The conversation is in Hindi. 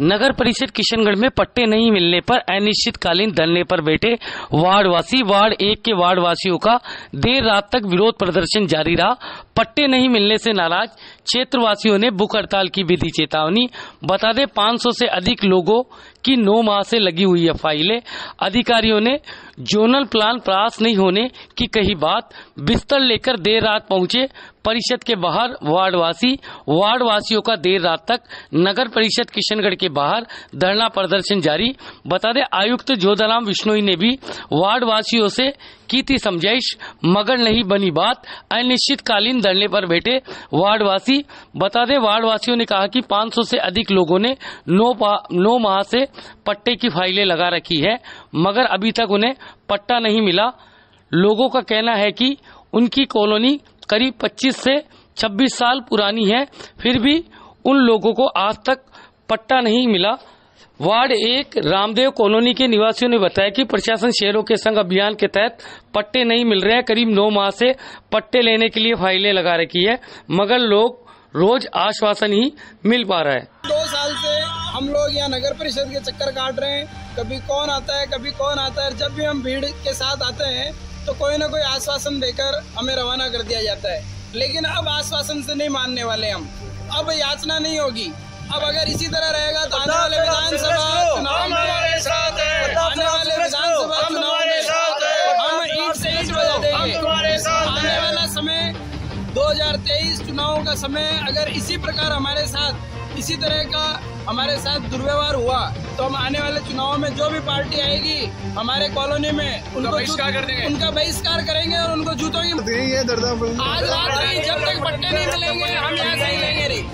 नगर परिषद किशनगढ़ में पट्टे नहीं मिलने पर अनिश्चितकालीन धरने पर बैठे वार्डवासी, वार्ड एक के वार्डवासियों का देर रात तक विरोध प्रदर्शन जारी रहा। पट्टे नहीं मिलने से नाराज़ क्षेत्रवासियों ने भूख हड़ताल की विधि चेतावनी। बता दें 500 से अधिक लोगों की नौ माह से लगी हुई है फाइलें। अधिकारियों ने जोनल प्लान पास नहीं होने की कही बात। बिस्तर लेकर देर रात पहुँचे परिषद के बाहर, वार्डवासी, वार्डवासियों का देर रात तक नगर परिषद किशनगढ़ के बाहर धरना प्रदर्शन जारी। बता दें, आयुक्त जोधाराम विश्नोई ने भी वार्डवासियों से की थी समझाइश, मगर नहीं बनी बात। अनिश्चितकालीन धरने पर बैठे वार्डवासी, बता दें, वार्डवासियों ने कहा कि 500 से अधिक लोगों ने नौ नौ माह से पट्टे की फाइलें लगा रखी है, मगर अभी तक उन्हें पट्टा नहीं मिला। लोगों का कहना है कि उनकी कॉलोनी करीब 25 से 26 साल पुरानी है। फिर भी उन लोगों को आज तक पट्टा नहीं मिला। वार्ड एक, रामदेव कॉलोनी के निवासियों ने बताया कि प्रशासन शहरों के संग अभियान के तहत पट्टे नहीं मिल रहे हैं। करीब नौ माह से पट्टे लेने के लिए फाइलें लगा रखी है, मगर लोग रोज आश्वासन ही मिल पा रहा है। दो साल से हम लोग यहाँ नगर परिषद के चक्कर काट रहे हैं। कभी कौन आता है, कभी कौन आता है जब भी हम भीड़ के साथ आते हैं तो कोई ना कोई आश्वासन देकर हमें रवाना कर दिया जाता है। लेकिन अब आश्वासन से नहीं मानने वाले हम। अब याचना नहीं होगी। अब अगर इसी तरह रहेगा तो आने वाले विधानसभा चुनाव में आने वाले विधानसभा चुनाव में हम ईट से ईट बजा देंगे। आने वाला समय 2023 चुनाव का समय अगर इसी प्रकार हमारे साथ इसी तरह का हमारे साथ दुर्व्यवहार हुआ तो हम आने वाले चुनाव में जो भी पार्टी आएगी हमारे कॉलोनी में उनका बहिष्कार कर देंगे। उनका बहिष्कार करेंगे और उनको जूतों की आज रात नहीं जब तक पट्टे नहीं मिलेंगे हम यहाँ से ही लेंगे नहीं